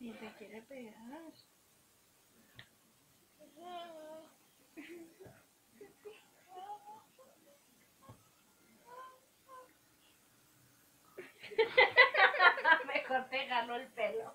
Ni te quiere pegar. Mejor te ganó el pelo.